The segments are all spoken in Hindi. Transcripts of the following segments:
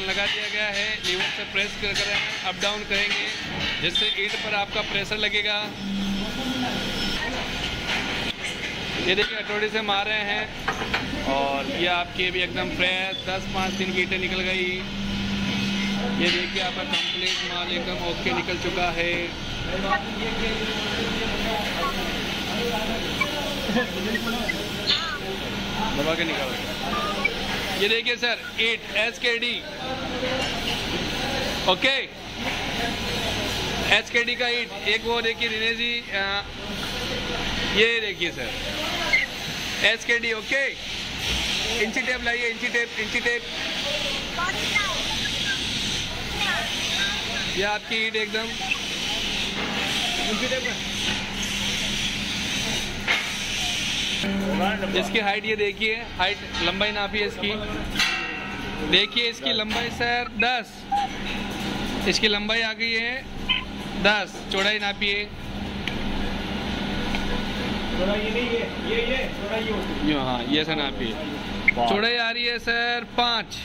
लगा दिया गया है। लीवर से प्रेस कर कर अप डाउन करेंगे। जिससे ईट पर आपका प्रेशर लगेगा। ये देखिए, हथौड़ी से मार रहे हैं। और ये आपकी भी एकदम फ्रेश दस पाँच दिन की ईटें निकल गई। ये देखिए, आपका कंप्लीट माल एकदम ओके निकल चुका है। दबा के निकाल। ये देखिए sir eight S K D okay S K D का ईट एक वो देखिए दिनेश जी ये देखिए sir. S K D okay इंची टेप लाइए इंची टेप इंची टेप ये आपकी ईट एकदम। इंची टेप इसकी हाइट ये देखिए हाइट लंबाई नापी है इसकी। देखिए इसकी लंबाई सर दस। इसकी लंबाई आ गई है दस। चौड़ाई नापी है। ये हाँ ये सर नापी है चौड़ाई आ रही है सर पाँच।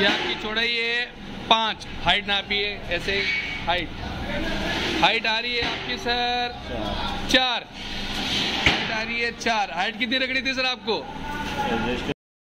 ये आपकी चौड़ाई है पाँच। हाइट नापी है। ऐसे हाइट हाइट आ रही है आपकी सर चार। आ रही है चार। हाइट कितनी रखनी थी सर आपको?